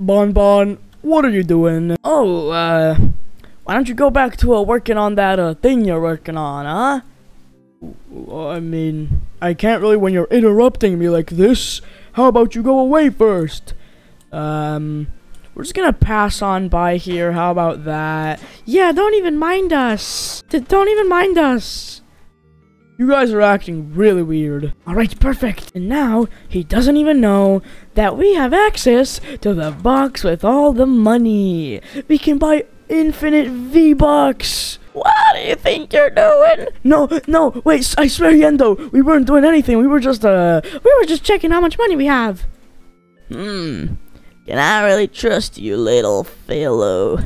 Bon Bon, what are you doing? Oh, uh, why don't you go back to uh, working on that uh, thing you're working on, huh? I mean, I can't really when you're interrupting me like this. How about you go away first? Um, we're just gonna pass on by here. How about that? Yeah, don't even mind us. D- don't even mind us. You guys are acting really weird. Alright, perfect. And now, he doesn't even know that we have access to the box with all the money. We can buy infinite V-Bucks. What do you think you're doing? No, no, wait, I swear, Yenndo, we weren't doing anything. We were just, uh, we were just checking how much money we have. Hmm. Can I really trust you, little fellow?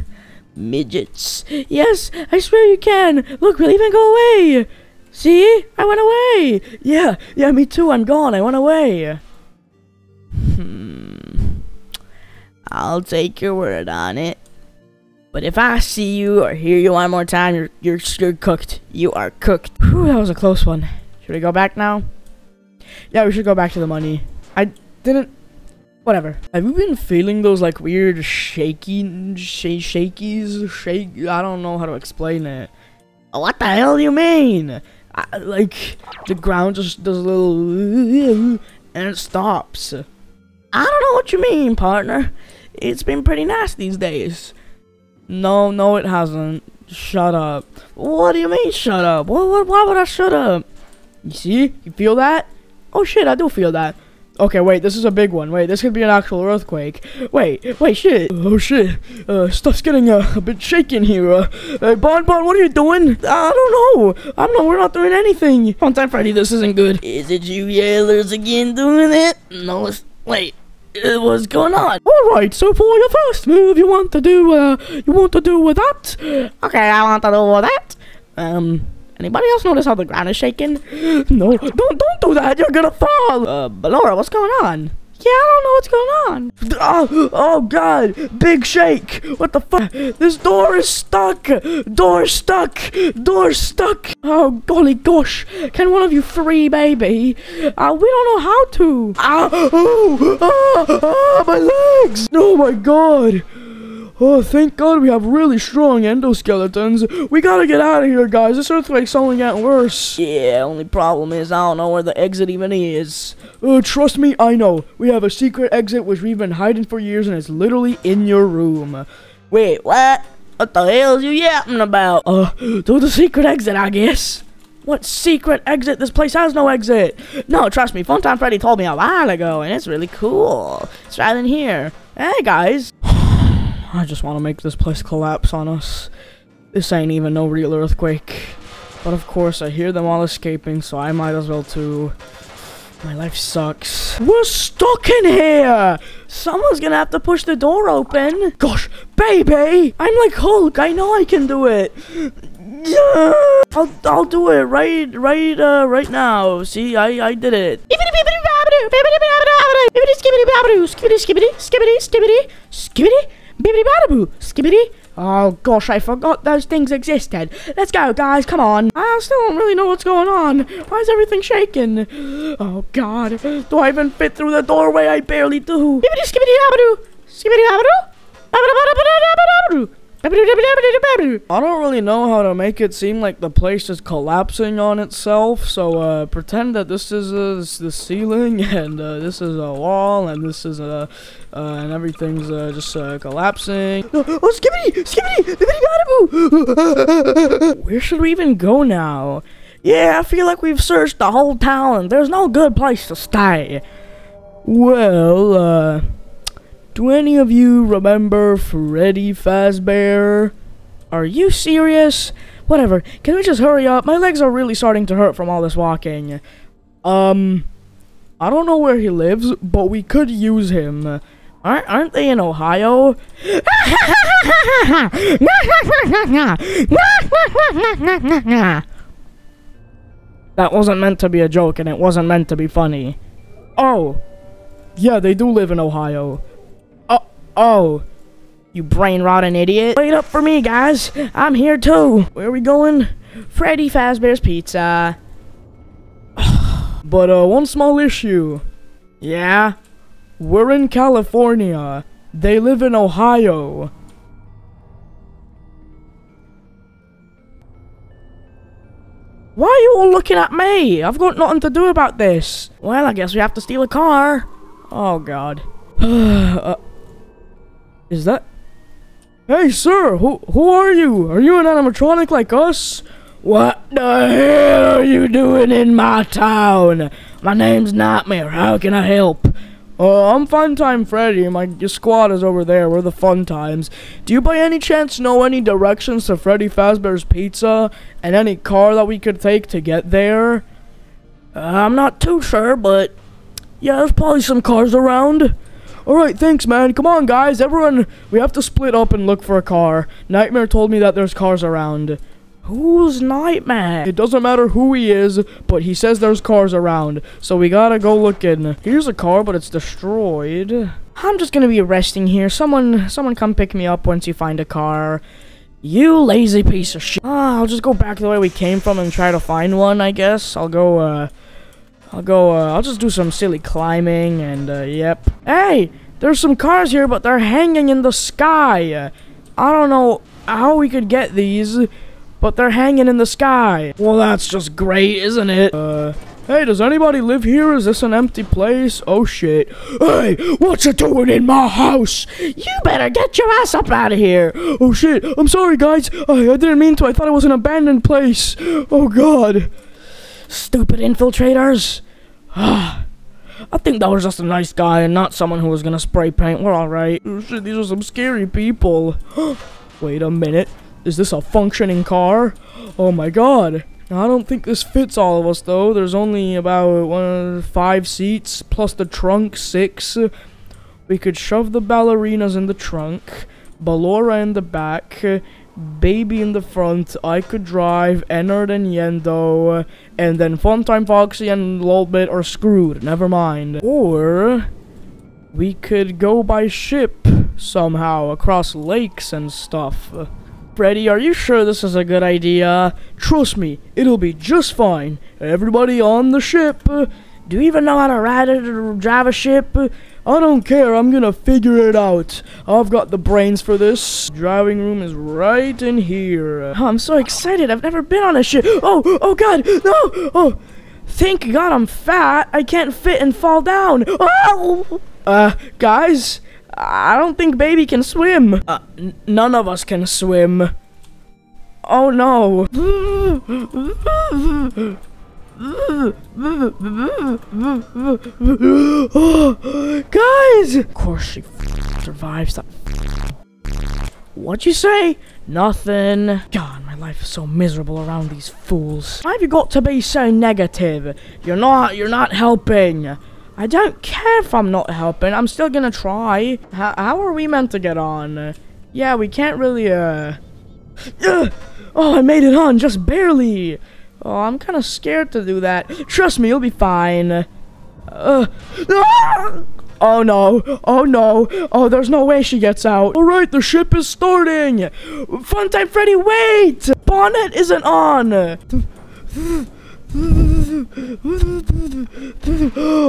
Midgets. Yes, I swear you can. Look, we'll even go away. See? I went away. Yeah, yeah, me too. I'm gone. I went away. Hmm. I'll take your word on it. But if I see you or hear you one more time, you're you're, you're cooked. You are cooked. Whew, that was a close one. Should we go back now? Yeah, we should go back to the money. I didn't. Whatever. Have you been feeling those like weird shaky, sh- shakies, shake? I don't know how to explain it. What the hell do you mean? I, like the ground just does a little and it stops. I don't know what you mean, partner. It's been pretty nice these days. No, no, it hasn't. Shut up. What do you mean, shut up? Why would I shut up? You see? You feel that? Oh shit, I do feel that. Okay, wait, this is a big one. Wait, this could be an actual earthquake. Wait, wait, shit. Oh shit. Uh, stuff's getting uh, a bit shaken here. Uh, hey, Bon Bon, what are you doing? I don't know. I don't know, we're not doing anything. On time, Freddy, this isn't good. Is it you yellers again doing it? No, it's, wait. Uh, what's going on? Alright, so for your first move, you want to do, uh, you want to do with that? Okay, I want to do with that. Um, anybody else notice how the ground is shaking? No, don't, don't do that. You're gonna fall. Uh, Ballora, what's going on? Yeah, I don't know what's going on. Oh, oh God, big shake. What the fuck? This door is stuck. Door stuck. Door stuck. Oh, golly gosh. Can one of you free, baby? Uh, we don't know how to. Ah, oh, ah, ah, my legs. Oh my God. Oh, thank God we have really strong endoskeletons. We gotta get out of here, guys. This earthquake's only getting worse. Yeah, only problem is I don't know where the exit even is. Uh, trust me, I know. We have a secret exit which we've been hiding for years and it's literally in your room. Wait, what? What the hell is you yapping about? Uh, to the secret exit, I guess. What secret exit? This place has no exit. No, trust me, Funtime Freddy told me a while ago, and it's really cool. It's right in here. Hey, guys. I just want to make this place collapse on us. This ain't even no real earthquake. But of course, I hear them all escaping, so I might as well too. My life sucks. We're stuck in here! Someone's gonna have to push the door open. Gosh, baby! I'm like Hulk, I know I can do it. Yeah. I'll, I'll do it right, right, uh, right now. See, I, I did it. Skibbity, skibbity, skibbity, skibbity, skibbity, bibbity baboo, skibbity. Oh gosh, I forgot those things existed. Let's go, guys, come on. I still don't really know what's going on. Why is everything shaking? Oh god, do I even fit through the doorway? I barely do. Bibbity, skibbity, baboo, skibbity, baboo, baboo, I don't really know how to make it seem like the place is collapsing on itself, so uh, pretend that this is uh, the ceiling, and uh, this is a wall, and this is a, uh, and everything's uh, just uh, collapsing. Oh, oh skibbity, skibbity, Where should we even go now? Yeah, I feel like we've searched the whole town, and there's no good place to stay. Well, uh... Do any of you remember Freddy Fazbear? Are you serious? Whatever. Can we just hurry up? My legs are really starting to hurt from all this walking. Um, I don't know where he lives, but we could use him. Aren't, aren't they in Ohio? That wasn't meant to be a joke, and it wasn't meant to be funny. Oh. Yeah, they do live in Ohio. Oh. You brain rotting idiot. Wait up for me, guys. I'm here too. Where are we going? Freddy Fazbear's Pizza. but, uh, one small issue. Yeah? We're in California. They live in Ohio. Why are you all looking at me? I've got nothing to do about this. Well, I guess we have to steal a car. Oh, God. uh, is that... Hey, sir, who, who are you? Are you an animatronic like us? What the hell are you doing in my town? My name's Nightmare. How can I help? Uh, I'm Funtime Freddy. My squad is over there. We're the Fun Times. Do you by any chance know any directions to Freddy Fazbear's Pizza and any car that we could take to get there? Uh, I'm not too sure, but yeah, there's probably some cars around. Alright, thanks, man. Come on, guys. Everyone, we have to split up and look for a car. Nightmare told me that there's cars around. Who's Nightmare? It doesn't matter who he is, but he says there's cars around. So we gotta go looking. Here's a car, but it's destroyed. I'm just gonna be resting here. Someone, someone come pick me up once you find a car. You lazy piece of shit. Ah, I'll just go back the way we came from and try to find one, I guess. I'll go, uh... I'll go, uh, I'll just do some silly climbing and, uh, yep. Hey! There's some cars here, but they're hanging in the sky. I don't know how we could get these, but they're hanging in the sky. Well, that's just great, isn't it? Uh, hey, does anybody live here? Is this an empty place? Oh, shit. Hey, what you doing in my house? You better get your ass up out of here. Oh, shit. I'm sorry, guys. I, I didn't mean to. I thought it was an abandoned place. Oh, God. Stupid infiltrators. I think that was just a nice guy and not someone who was gonna spray paint. We're alright. Oh, shit, these are some scary people. Wait a minute. Is this a functioning car? Oh my god. I don't think this fits all of us though. There's only about one, five seats plus the trunk, six. We could shove the ballerinas in the trunk, Ballora in the back, Baby in the front, I could drive, Ennard and Yenndo, and then Funtime Foxy and Lolbit are screwed, never mind. Or, we could go by ship, somehow, across lakes and stuff. Freddy, are you sure this is a good idea? Trust me, it'll be just fine. Everybody on the ship. Do you even know how to ride or drive a ship? I don't care, I'm gonna figure it out. I've got the brains for this. Driving room is right in here. Oh, I'm so excited, I've never been on a ship. Oh, oh god, no! Oh, thank god I'm fat. I can't fit and fall down. Oh! Uh, guys, I don't think baby can swim. Uh, none of us can swim. Oh no. Guys! Of course she survives that. What'd you say? Nothing. God, my life is so miserable around these fools. Why have you got to be so negative? You're not, you're not helping. I don't care if I'm not helping. I'm still gonna try. How, how are we meant to get on? Yeah, we can't really, uh oh, I made it on, just barely. Oh, I'm kind of scared to do that. Trust me, you'll be fine. Uh, ah! Oh no, oh no, oh there's no way she gets out. Alright, the ship is starting. Fun Time Freddy, wait! Bonnet isn't on.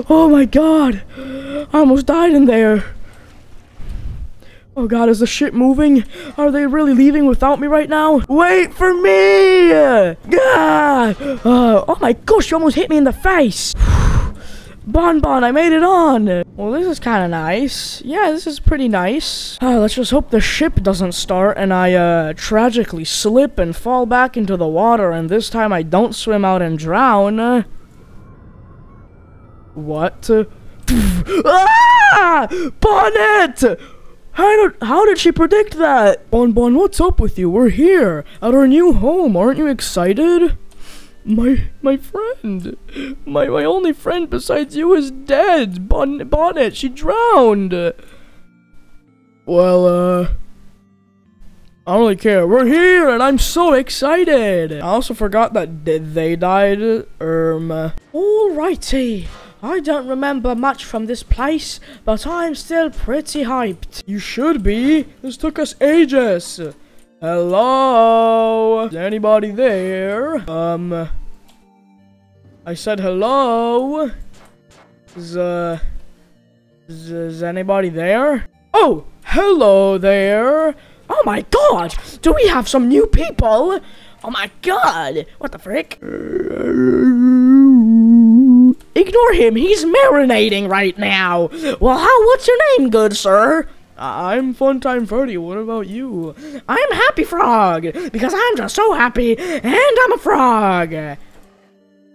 Oh my god, I almost died in there. Oh god, is the ship moving? Are they really leaving without me right now? Wait for me! God! Uh, oh my gosh, you almost hit me in the face! Bon Bon, I made it on! Well, this is kind of nice. Yeah, this is pretty nice. Uh, let's just hope the ship doesn't start and I, uh, tragically slip and fall back into the water and this time I don't swim out and drown. What? ah! Bonnet! How did, how did she predict that? Bon Bon, what's up with you? We're here, at our new home. Aren't you excited? My my friend, my my only friend besides you is dead. Bon Bonnet, she drowned. Well, uh, I don't really care. We're here, and I'm so excited. I also forgot that they died. Um, alrighty. I don't remember much from this place, but I'm still pretty hyped. You should be. This took us ages. Hello? Is anybody there? Um... I said hello? Is, uh... Is, is anybody there? Oh! Hello there. Oh my god! Do we have some new people? Oh my god! What the frick? Ignore him, he's marinating right now! Well, how, what's your name, good sir? I'm Funtime Freddy, what about you? I'm Happy Frog, because I'm just so happy, and I'm a frog!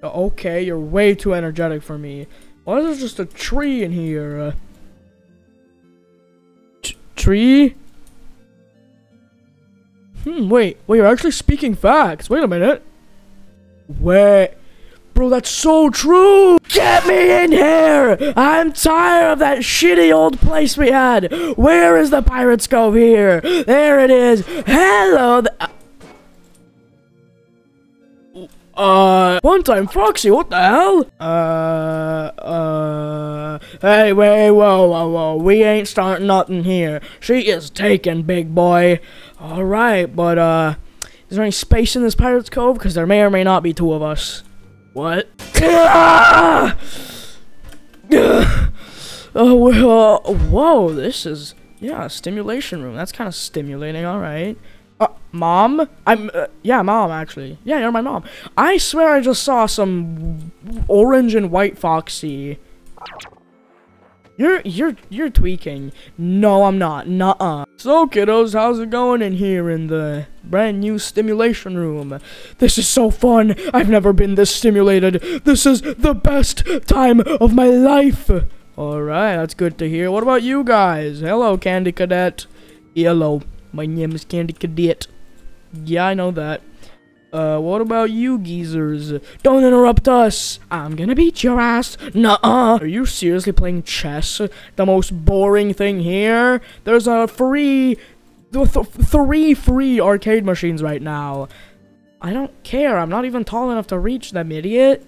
Okay, you're way too energetic for me. Why is there just a tree in here? Tree? Hmm, wait, wait, you're actually speaking facts. Wait a minute. Wait. Bro, that's so true! Get me in here! I'm tired of that shitty old place we had! Where is the Pirate's Cove here? There it is! Hello! Uh, Funtime Foxy, what the hell? Uh, uh, hey, wait, whoa, whoa, whoa, we ain't starting nothing here. She is taken, big boy. Alright, but, uh, is there any space in this Pirate's Cove? Because there may or may not be two of us. What? oh, well, whoa, this is, yeah, stimulation room. That's kind of stimulating, alright. Uh, mom? I'm, uh, yeah, mom, actually. Yeah, you're my mom. I swear I just saw some orange and white foxy. You're, you're, you're tweaking. No, I'm not. Nuh-uh. So, kiddos, how's it going in here in the brand new stimulation room? This is so fun. I've never been this stimulated. This is the best time of my life. Alright, that's good to hear. What about you guys? Hello, Candy Cadet. Hello. My name is Candy Cadet. Yeah, I know that. Uh, what about you geezers? Don't interrupt us! I'm gonna beat your ass! Nuh-uh! Are you seriously playing chess? The most boring thing here? There's a free... Th th three free arcade machines right now. I don't care, I'm not even tall enough to reach them, idiot.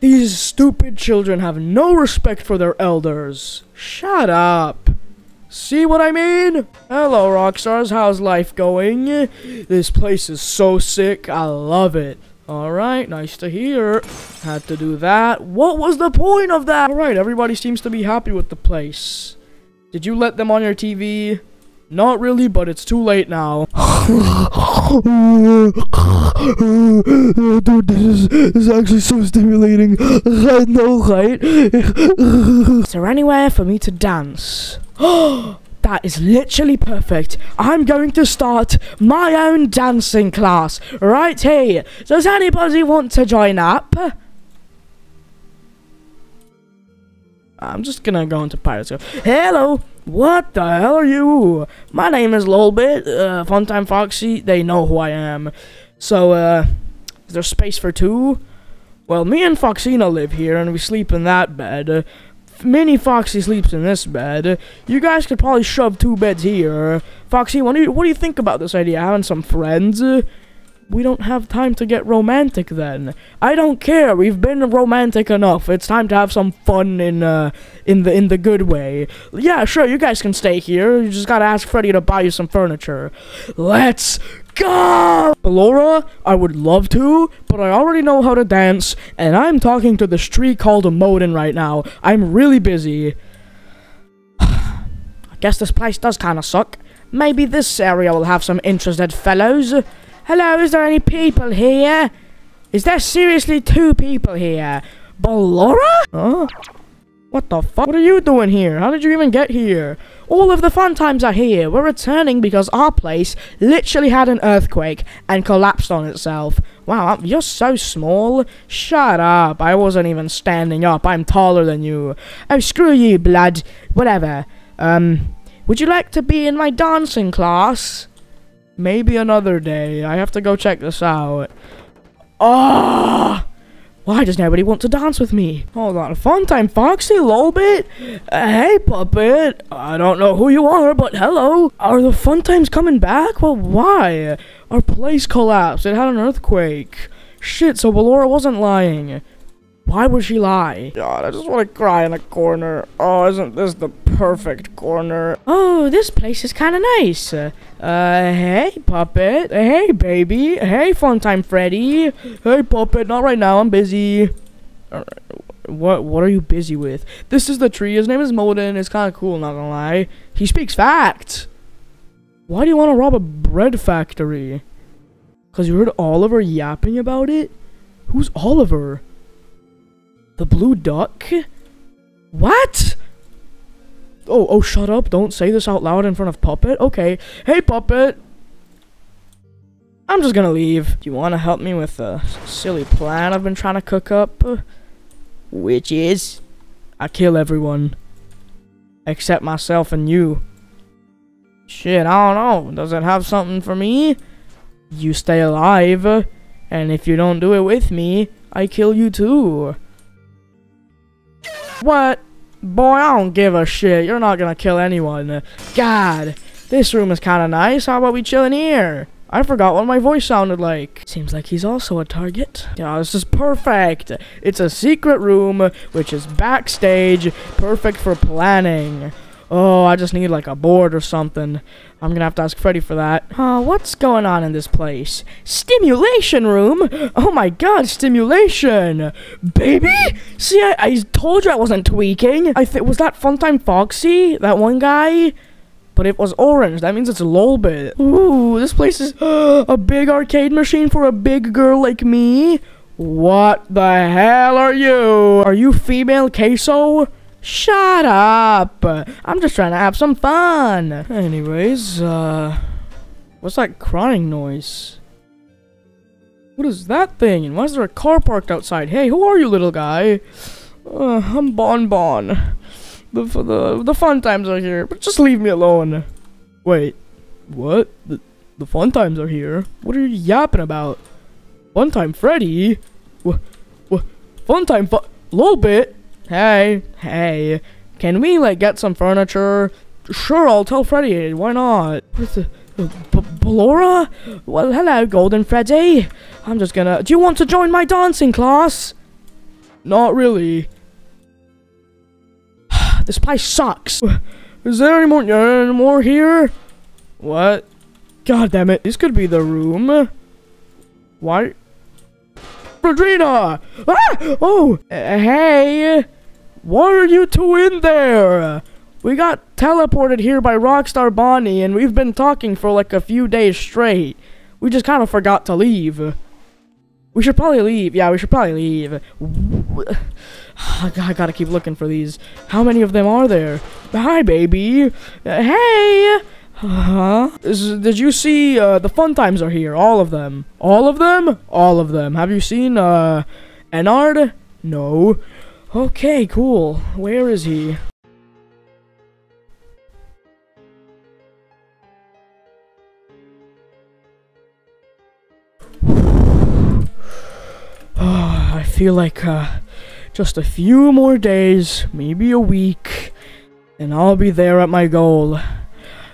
These stupid children have no respect for their elders. Shut up. See what I mean? Hello, Rockstars. How's life going? This place is so sick. I love it. Alright, nice to hear. Had to do that. What was the point of that? Alright, everybody seems to be happy with the place. Did you let them on your TV? Not really, but it's too late now. Dude, this is, this is actually so stimulating. I know, right? is there anywhere for me to dance? that is literally perfect. I'm going to start my own dancing class right here. Does anybody want to join up? I'm just gonna go into Pirates Cove. Hello! What the hell are you? My name is Lolbit, uh, Funtime Foxy. They know who I am. So, uh, is there space for two? Well, me and Foxina live here, and we sleep in that bed. Mini Foxy sleeps in this bed. You guys could probably shove two beds here. Foxy, what do you, what do you think about this idea? Having some friends? We don't have time to get romantic then. I don't care. We've been romantic enough. It's time to have some fun in uh in the in the good way. Yeah, sure, you guys can stay here. You just gotta ask Freddy to buy you some furniture. Let's go! Laura, I would love to, but I already know how to dance, and I'm talking to the street called Modin right now. I'm really busy. I guess this place does kind of suck. Maybe this area will have some interested fellows. Hello, is there any people here? Is there seriously two people here? Ballora? Huh? What the fuck? What are you doing here? How did you even get here? All of the fun times are here. We're returning because our place literally had an earthquake and collapsed on itself. Wow, you're so small. Shut up. I wasn't even standing up. I'm taller than you. Oh, screw you, blood. Whatever. Um, would you like to be in my dancing class? Maybe another day. I have to go check this out. Ah! Oh! Why does nobody want to dance with me? Hold on, Funtime Foxy, Lolbit? Uh, hey, Puppet. I don't know who you are, but hello. Are the fun times coming back? Well, why? Our place collapsed. It had an earthquake. Shit, so Ballora wasn't lying. Why would she lie? God, I just want to cry in a corner. Oh, isn't this the perfect corner? Oh, this place is kind of nice. Uh, hey, Puppet. Hey, baby. Hey, Funtime Freddy. Hey, Puppet. Not right now. I'm busy. What what are you busy with? This is the tree. His name is Molden. It's kind of cool, not gonna lie. He speaks facts. Why do you want to rob a bread factory? Cause you heard Oliver yapping about it? Who's Oliver? The blue duck? What? Oh, oh, shut up. Don't say this out loud in front of Puppet. Okay. Hey, Puppet. I'm just gonna leave. Do you want to help me with a silly plan I've been trying to cook up? Which is? I kill everyone. Except myself and you. Shit, I don't know. Does it have something for me? You stay alive. And if you don't do it with me, I kill you too. What? Boy, I don't give a shit. You're not gonna kill anyone. God, this room is kinda nice. How about we chill in here? I forgot what my voice sounded like. Seems like he's also a target. Yeah, this is perfect. It's a secret room, which is backstage, perfect for planning. Oh, I just need like a board or something. I'm gonna have to ask Freddy for that. Uh, what's going on in this place? Stimulation room? Oh my god, stimulation! Baby? See, I, I told you I wasn't tweaking. I think was that Funtime Foxy? That one guy? But it was orange. That means it's a little bit. Ooh, this place is a big arcade machine for a big girl like me. What the hell are you? Are you female queso? Shut up! I'm just trying to have some fun. Anyways, uh, what's that crying noise? What is that thing? And why is there a car parked outside? Hey, who are you, little guy? Uh, I'm Bon Bon. The, the, the fun times are here, but just leave me alone. Wait, what? The, the fun times are here? What are you yapping about? Fun time Freddy? What? What? Fun time fu- Lolbit? Hey, hey, can we like get some furniture? Sure, I'll tell Freddy. Why not? Where's the Ballora? Well, hello, Golden Freddy. I'm just gonna. Do you want to join my dancing class? Not really. this place sucks. Is there any more, uh, more here? What? God damn it! This could be the room. Why? Regina! Ah! Oh! Uh, hey! Why are you two in there? We got teleported here by Rockstar Bonnie, and we've been talking for like a few days straight. We just kind of forgot to leave. We should probably leave. Yeah, we should probably leave. I gotta keep looking for these. How many of them are there? Hi, baby. Uh, hey! Huh? Did you see, uh, the fun times are here, all of them. All of them? All of them. Have you seen, uh, Ennard? No. Okay, cool. Where is he? I feel like, uh, just a few more days, maybe a week, and I'll be there at my goal.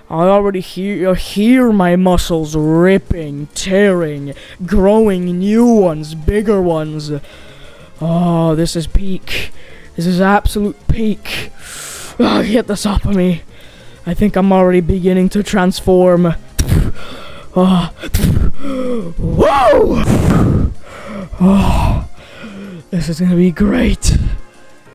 I already hear, hear my muscles ripping, tearing, growing new ones, bigger ones. Oh, this is peak. This is absolute peak. Oh, get this off of me. I think I'm already beginning to transform. Oh. Whoa! Oh, this is gonna be great.